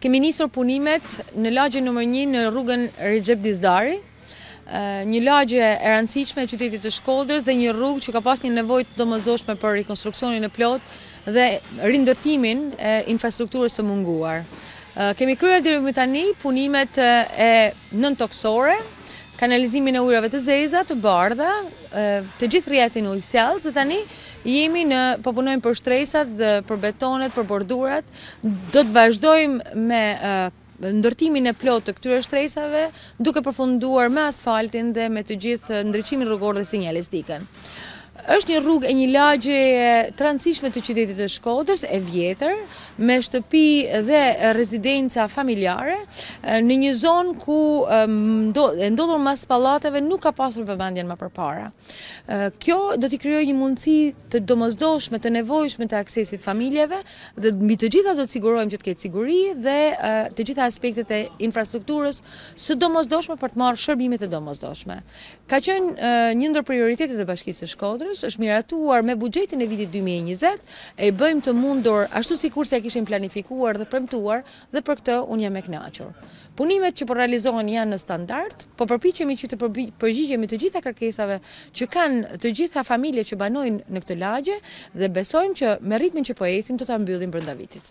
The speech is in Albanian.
Kemi nisur punimet në lagjen numër një në rrugën Rexhep Dizdari, një lagje e rëndësishme e qytetit të Shkodrës dhe një rrugë që ka pas një nevojë të domosdoshme për rekonstruksionin e plotë dhe rindërtimin e infrastrukturës së munguar. Kemi kryer deri më tani punimet e nëntokësore, kanalizimin e ujërave të zeza, të bardha, të gjithë rrjetin ujësjellës dhe tani jemi në po punojmë për shtresat dhe për betonet, për bordurat. Do të vazhdojmë me ndërtimin e plotë të këtyre shtresave, duke përfunduar me asfaltin dhe me të gjithë ndriçimin rrugor dhe sinjalistikën. Është një rrugë e një lagjeje të rëndësishme të qytetit të Shkodrës, e vjetër, me shtëpi dhe rezidenca familjare, në një zonë ku e ndodhur mas pallateve nuk ka pasur vëmendjen më përpara. Kjo do t'i krijojë një mundësi të domosdoshme, të nevojshme të aksesit familjeve dhe mbi të gjitha do të sigurojmë që të ketë siguri dhe të gjitha aspektet e infrastrukturës së domosdoshme për të marrë shërbimet e domosdoshme. Ka qenë një ndër prioritetet e Bashkisë së Shkodrës, është miratuar me buxhetin e vitit dy mijë e njëzet, e bëjmë të mundur ashtu sikurse e kishim planifikuar dhe premtuar dhe për këtë unë jam e kënaqur. Punimet që po realizohen janë në standard, po përpiqemi që të përgjigjemi të gjitha kërkesave që kanë të gjitha familjet që banojnë në këtë lagje dhe besojmë që me ritmin që po ecim do ta mbyllim brenda vitit.